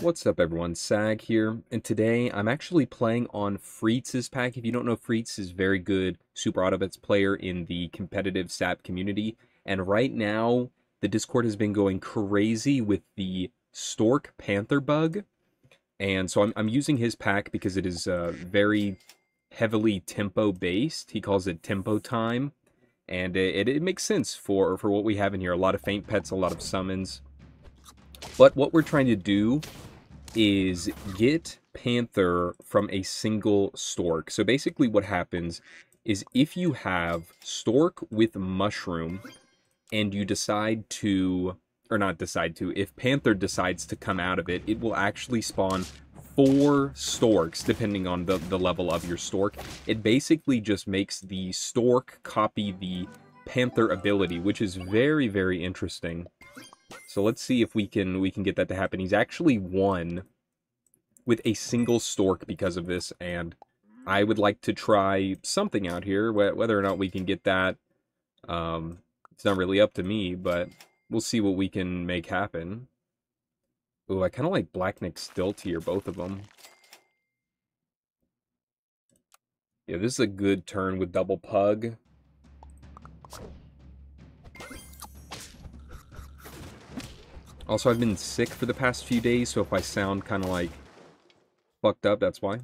What's up everyone, Sag here, and today I'm actually playing on Freetz's pack. If you don't know, Freetz is very good Super Auto Pets player in the competitive SAP community, and right now the Discord has been going crazy with the Stork Panther bug, and so I'm, I'm using his pack because it is uh, very heavily tempo based. He calls it tempo time, and it, it makes sense for, for what we have in here. A lot of faint pets, a lot of summons. But what we're trying to do is get Panther from a single Stork. So basically what happens is if you have Stork with Mushroom and you decide to, or not decide to, if Panther decides to come out of it, it will actually spawn four Storks, depending on the, the level of your Stork. It basically just makes the Stork copy the Panther ability, which is very, very interesting. So let's see if we can we can get that to happen. He's actually won with a single stork because of this, and I would like to try something out here. Whether or not we can get that, um, it's not really up to me, but we'll see what we can make happen. Oh, I kind of like Blackneck Stiltier, both of them. Yeah, this is a good turn with Double Pug. Also, I've been sick for the past few days, so if I sound kind of like fucked up, that's why.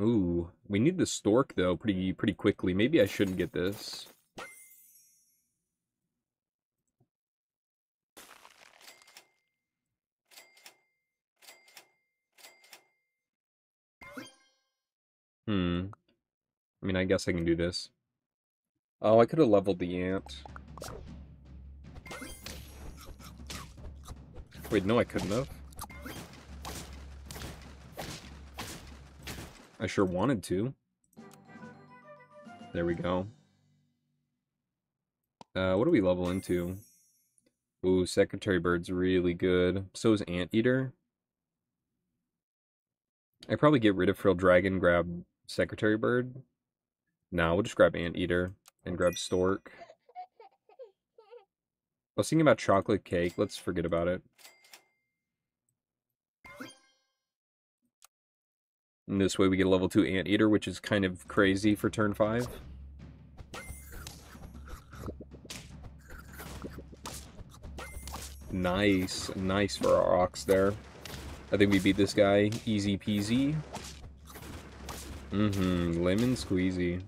Ooh, we need the stork though pretty pretty quickly. Maybe I shouldn't get this. Hmm. I mean, I guess I can do this. Oh, I could have leveled the ant. Wait, no, I couldn't have. I sure wanted to. There we go. Uh, what do we level into? Ooh, Secretary Bird's really good. So is Anteater. I probably get rid of Frill Dragon, grab Secretary Bird. No, we'll just grab Anteater and grab Stork. I was thinking about chocolate cake. Let's forget about it. And this way we get a level 2 Anteater, which is kind of crazy for turn 5. Nice. Nice for our Ox there. I think we beat this guy easy peasy. Mm-hmm. Lemon squeezy.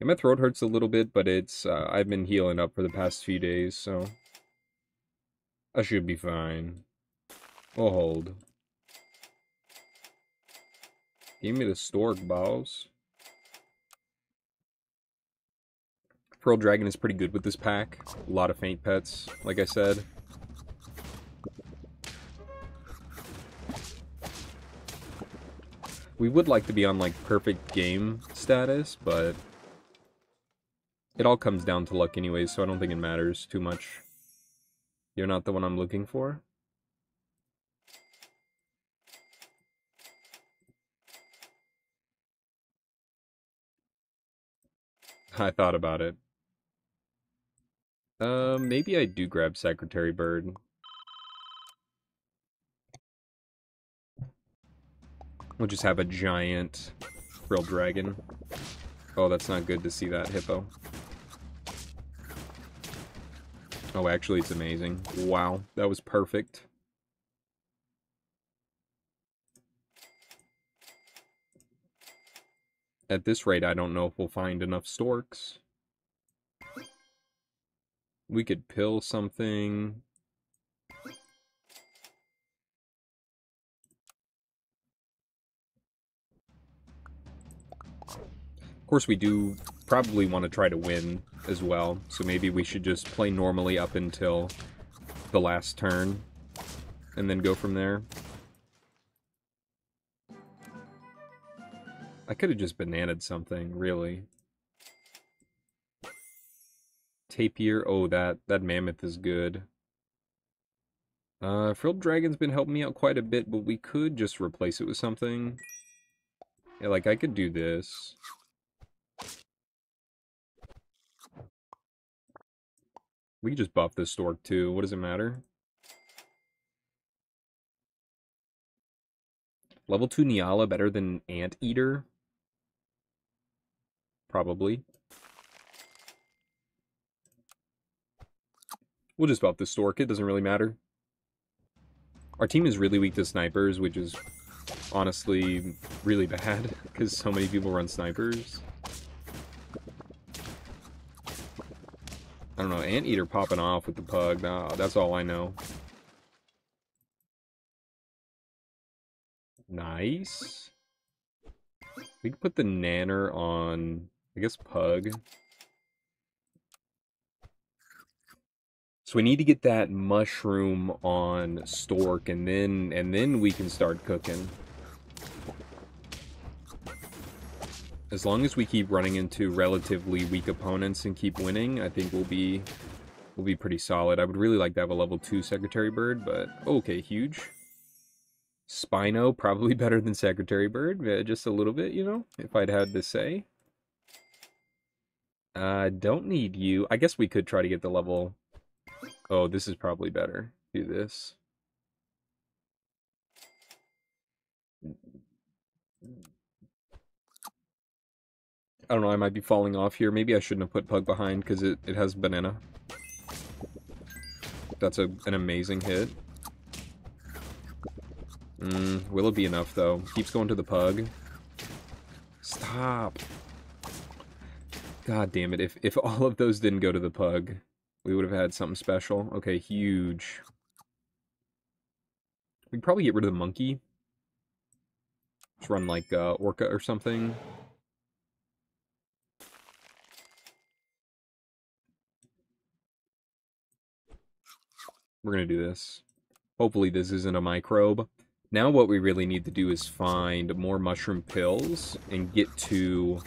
Yeah, my throat hurts a little bit, but it's uh, I've been healing up for the past few days, so I should be fine. We'll hold. Give me the stork balls. Pearl Dragon is pretty good with this pack. A lot of faint pets, like I said. We would like to be on, like, perfect game status, but... It all comes down to luck anyways, so I don't think it matters too much. You're not the one I'm looking for? I thought about it. Uh, maybe I do grab Secretary Bird. We'll just have a giant real Dragon. Oh, that's not good to see that hippo. Oh, actually, it's amazing. Wow, that was perfect. At this rate, I don't know if we'll find enough storks. We could pill something. Course, we do probably want to try to win as well, so maybe we should just play normally up until the last turn, and then go from there. I could have just bananaed something, really. Tapir, oh, that, that mammoth is good. Uh, Frilled Dragon's been helping me out quite a bit, but we could just replace it with something. Yeah, like, I could do this. We could just buff this Stork, too. What does it matter? Level 2 Nyala better than Anteater? Probably. We'll just buff the Stork. It doesn't really matter. Our team is really weak to snipers, which is honestly really bad, because so many people run snipers. I don't know, Anteater popping off with the pug, nah, that's all I know. Nice. We can put the Nanner on, I guess, Pug. So we need to get that mushroom on Stork, and then and then we can start cooking. As long as we keep running into relatively weak opponents and keep winning, I think we'll be we'll be pretty solid. I would really like to have a level 2 Secretary Bird, but okay, huge. Spino, probably better than Secretary Bird, uh, just a little bit, you know, if I'd had to say. I uh, don't need you. I guess we could try to get the level Oh, this is probably better. Do this. I don't know, I might be falling off here. Maybe I shouldn't have put Pug behind because it, it has Banana. That's a, an amazing hit. Mm, will it be enough, though? Keeps going to the Pug. Stop. God damn it. If, if all of those didn't go to the Pug, we would have had something special. Okay, huge. We'd probably get rid of the monkey. Just run like uh, Orca or something. We're going to do this. Hopefully this isn't a microbe. Now what we really need to do is find more mushroom pills and get to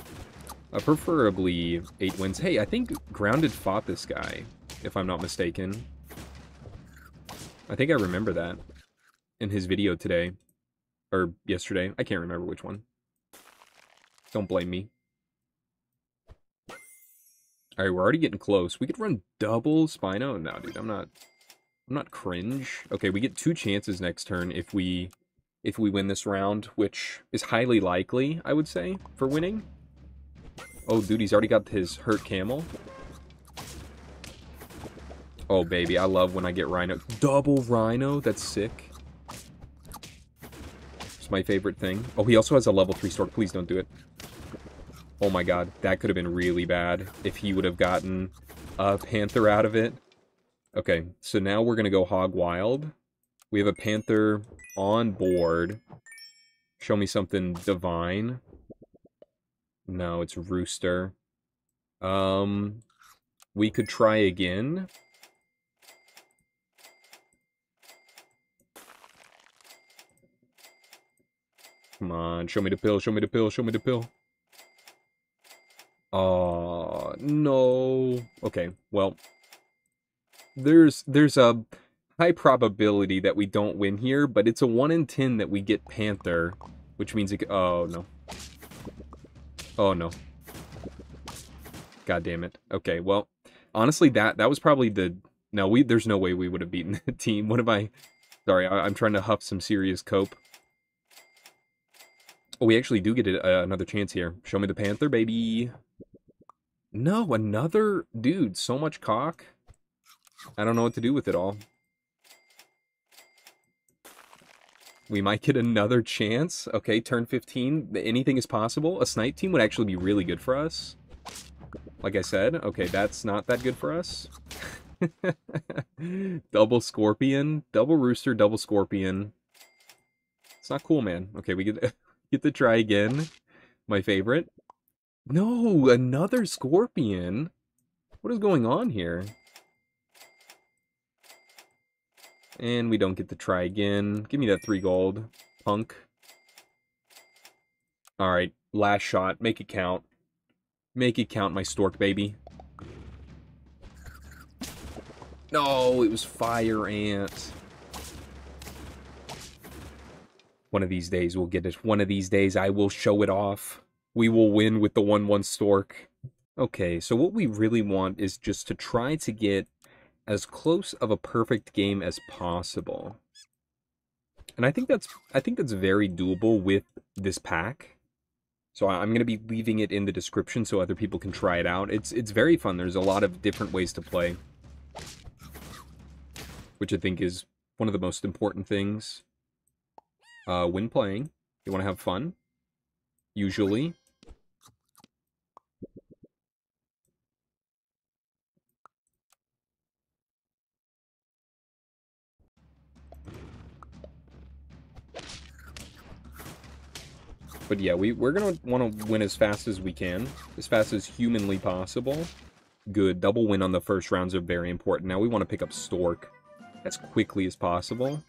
uh, preferably 8 wins. Hey, I think Grounded fought this guy if I'm not mistaken. I think I remember that in his video today. Or yesterday. I can't remember which one. Don't blame me. Alright, we're already getting close. We could run double Spino. No, dude, I'm not... I'm not cringe. Okay, we get two chances next turn if we... If we win this round, which is highly likely, I would say, for winning. Oh, dude, he's already got his hurt camel. Oh, baby, I love when I get Rhino. Double Rhino? That's sick. It's my favorite thing. Oh, he also has a level 3 Stork. Please don't do it. Oh my god, that could have been really bad if he would have gotten a Panther out of it. Okay, so now we're going to go Hog Wild. We have a Panther on board. Show me something divine. No, it's Rooster. Um, we could try again. Come on, show me the pill, show me the pill, show me the pill. Oh, no. Okay, well, there's there's a high probability that we don't win here, but it's a 1 in 10 that we get Panther, which means it Oh, no. Oh, no. God damn it. Okay, well, honestly, that that was probably the... No, we there's no way we would have beaten the team. What am I... Sorry, I, I'm trying to huff some serious cope. Oh, we actually do get a, another chance here. Show me the Panther, baby. No, another... Dude, so much cock. I don't know what to do with it all. We might get another chance. Okay, turn 15. Anything is possible. A snipe team would actually be really good for us. Like I said. Okay, that's not that good for us. double scorpion. Double rooster, double scorpion. It's not cool, man. Okay, we get... Get to try again. My favorite. No, another scorpion. What is going on here? And we don't get to try again. Give me that three gold, punk. Alright, last shot. Make it count. Make it count, my stork baby. No, it was fire ant. One of these days we'll get it. One of these days I will show it off. We will win with the 1-1 Stork. Okay, so what we really want is just to try to get as close of a perfect game as possible. And I think that's I think that's very doable with this pack. So I'm going to be leaving it in the description so other people can try it out. It's it's very fun. There's a lot of different ways to play. Which I think is one of the most important things uh, when playing. You want to have fun, usually. But yeah, we, we're going to want to win as fast as we can. As fast as humanly possible. Good. Double win on the first rounds are very important. Now we want to pick up Stork as quickly as possible.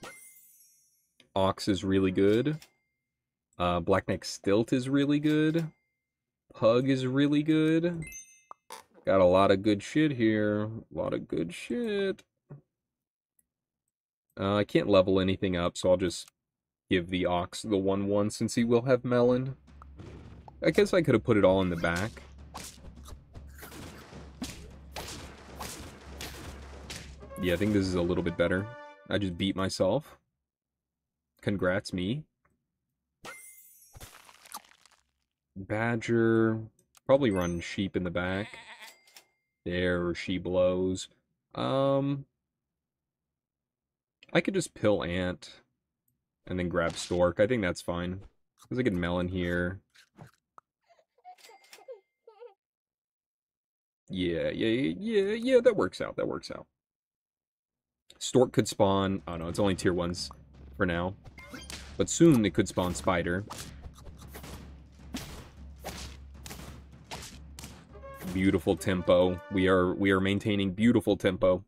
Ox is really good. Uh, Blackneck Stilt is really good. Pug is really good. Got a lot of good shit here. A lot of good shit. Uh, I can't level anything up, so I'll just give the ox the 1-1 since he will have melon. I guess I could have put it all in the back. Yeah, I think this is a little bit better. I just beat myself. Congrats, me. Badger. Probably run sheep in the back. There, she blows. Um... I could just pill ant and then grab Stork. I think that's fine. There's a good melon here. Yeah, yeah, yeah, yeah, that works out. That works out. Stork could spawn... Oh, no, it's only tier 1s for now. But soon it could spawn Spider. Beautiful tempo. We are we are maintaining beautiful tempo.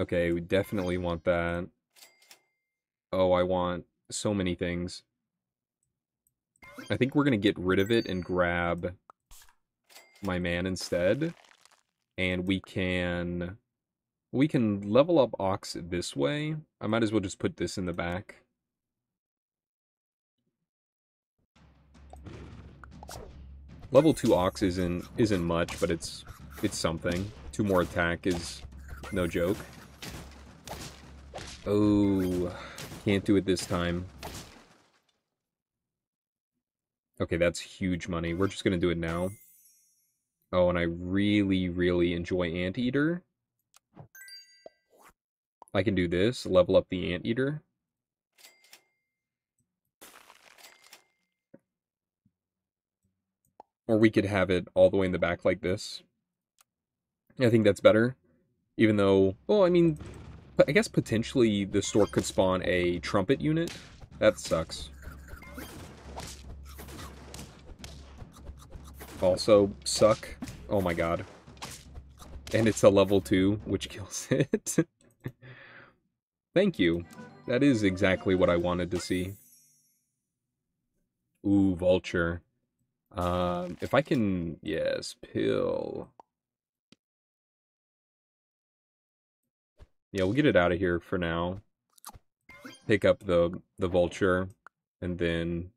Okay, we definitely want that. Oh, I want so many things. I think we're going to get rid of it and grab my man instead. And we can... We can level up Ox this way. I might as well just put this in the back. Level 2 Ox isn't, isn't much, but it's, it's something. Two more attack is no joke. Oh... Can't do it this time. Okay, that's huge money. We're just gonna do it now. Oh, and I really, really enjoy Anteater. I can do this, level up the Anteater. Or we could have it all the way in the back like this. I think that's better. Even though, well, I mean, I guess potentially the store could spawn a trumpet unit. That sucks. Also suck. Oh my god. And it's a level 2, which kills it. Thank you. That is exactly what I wanted to see. Ooh, Vulture. Um, if I can... Yes, Pill. Yeah, we'll get it out of here for now. Pick up the, the vulture, and then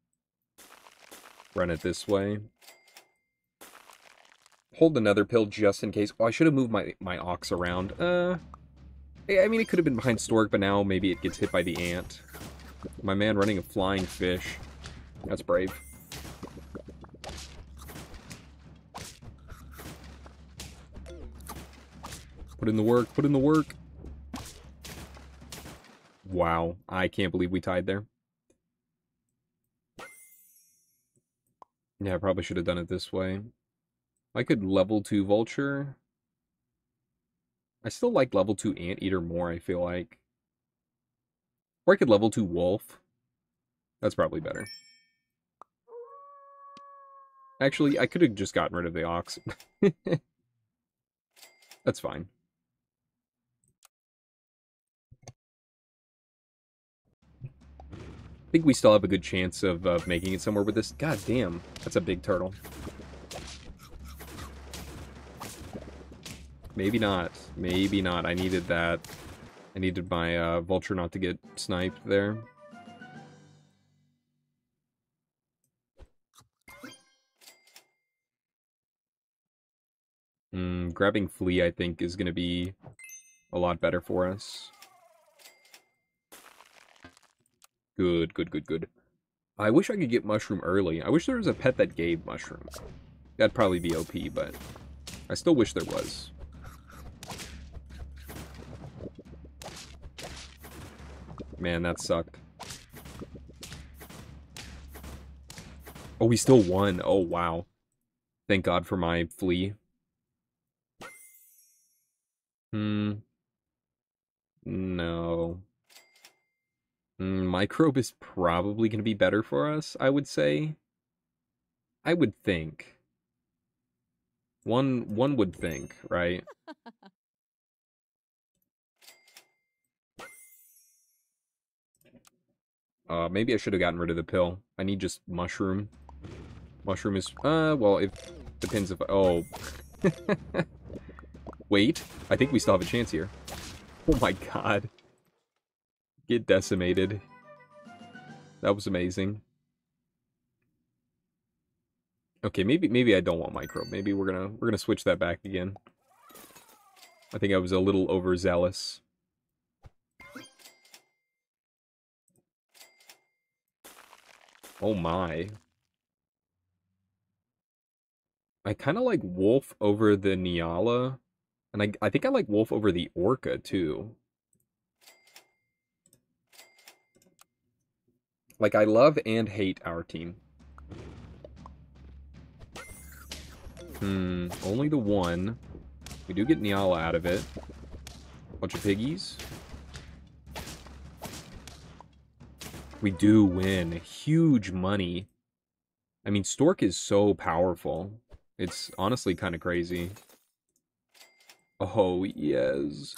run it this way. Hold another pill just in case. Oh, I should have moved my, my ox around. Uh, I mean, it could have been behind Stork, but now maybe it gets hit by the ant. My man running a flying fish. That's brave. Put in the work, put in the work. Wow, I can't believe we tied there. Yeah, I probably should have done it this way. I could level 2 Vulture. I still like level 2 Anteater more, I feel like. Or I could level 2 Wolf. That's probably better. Actually, I could have just gotten rid of the Ox. That's fine. I think we still have a good chance of making it somewhere with this. God damn, that's a big turtle. Maybe not. Maybe not. I needed that. I needed my uh, vulture not to get sniped there. Mm, grabbing Flea, I think, is going to be a lot better for us. Good, good, good, good. I wish I could get Mushroom early. I wish there was a pet that gave Mushroom. That'd probably be OP, but I still wish there was. Man, that sucked. Oh, we still won. Oh, wow. Thank God for my flea. Hmm. No. Mm, microbe is probably going to be better for us, I would say. I would think. One one would think, right? Uh, maybe I should have gotten rid of the pill. I need just mushroom. Mushroom is, uh, well, it depends if, oh. Wait, I think we still have a chance here. Oh my god. Get decimated. That was amazing. Okay, maybe maybe I don't want micro. Maybe we're gonna we're gonna switch that back again. I think I was a little overzealous. Oh my. I kind of like Wolf over the Nyala. And I, I think I like Wolf over the Orca, too. Like, I love and hate our team. Hmm, only the one. We do get Nyala out of it. Bunch of piggies. We do win. Huge money. I mean, Stork is so powerful. It's honestly kind of crazy. Oh, yes.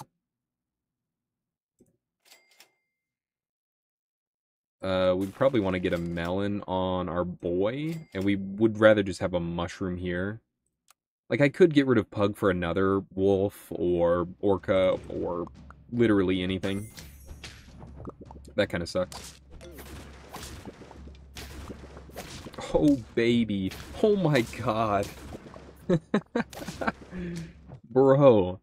Uh, we probably want to get a melon on our boy, and we would rather just have a mushroom here. Like, I could get rid of Pug for another wolf, or orca, or literally anything. That kind of sucks. Oh, baby. Oh my god. Bro.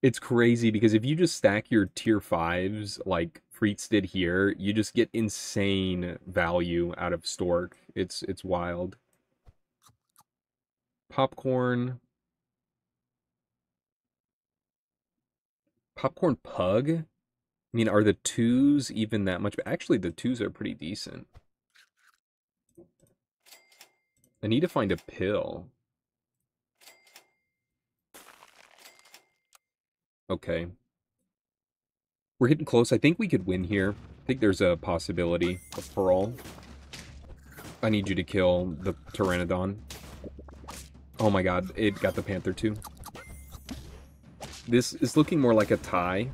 It's crazy because if you just stack your tier 5s like Freetz did here, you just get insane value out of Stork. It's it's wild. Popcorn. Popcorn Pug? I mean, are the twos even that much? Actually, the twos are pretty decent. I need to find a pill. Okay. We're getting close. I think we could win here. I think there's a possibility of Pearl. I need you to kill the Pteranodon. Oh my god, it got the Panther too. This is looking more like a tie.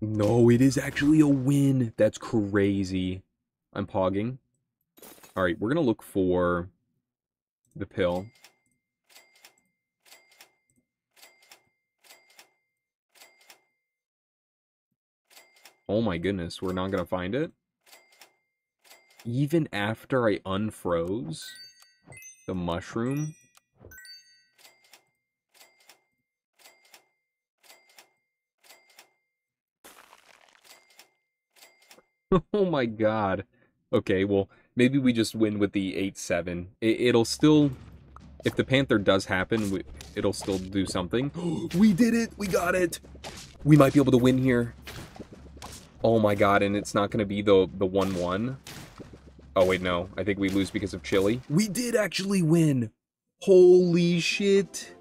No, it is actually a win. That's crazy. I'm pogging. Alright, we're going to look for the pill. Oh my goodness, we're not to find it? Even after I unfroze the mushroom? oh my god. Okay, well, maybe we just win with the 8-7. It, will still... If the Panther does happen, we, it'll still do something. we did it! We got it! We might be able to win here. Oh my god, and it's not going to be the 1-1. Oh, wait, no. I think we lose because of Chili. We did actually win! Holy shit!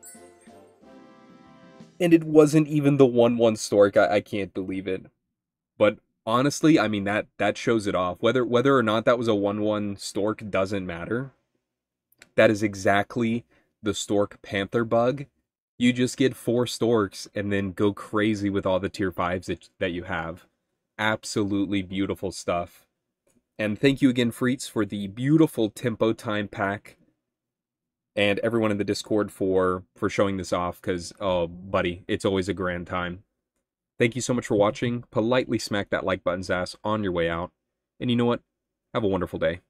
And it wasn't even the 1-1 Stork. I, I can't believe it. But honestly, I mean that that shows it off. Whether whether or not that was a 1-1 stork doesn't matter. That is exactly the stork panther bug. You just get four storks and then go crazy with all the tier 5s that, that you have. Absolutely beautiful stuff. And thank you again, Freetz, for the beautiful tempo time pack. and everyone in the Discord for for showing this off because oh buddy, it's always a grand time. Thank you so much for watching. Politely smack that like button's ass on your way out. And you know what? Have a wonderful day.